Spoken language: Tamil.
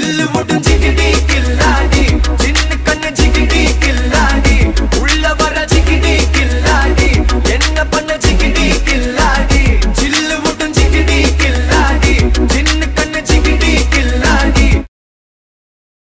சில்லு கில்லு முடிஞ்சிக்கிடி